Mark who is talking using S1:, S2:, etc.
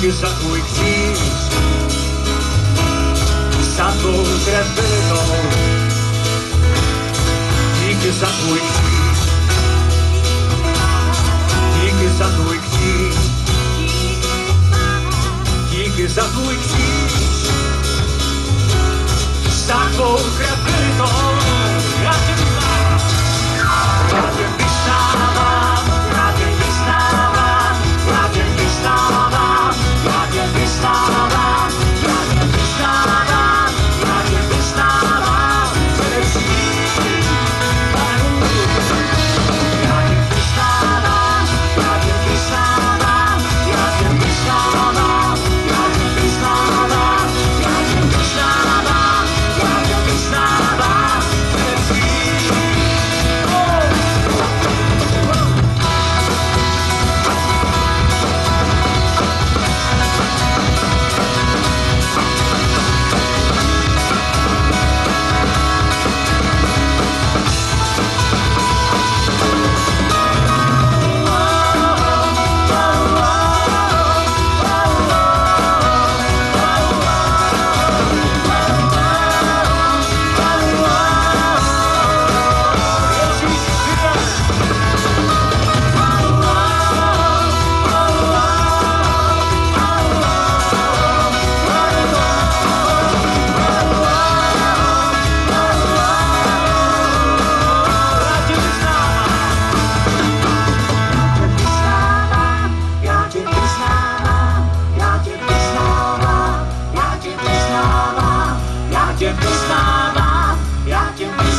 S1: que já coexiste que já todos é e que já coexiste e que já coexiste e que já coexiste já todos é stává, já tím